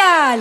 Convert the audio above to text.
mondiale.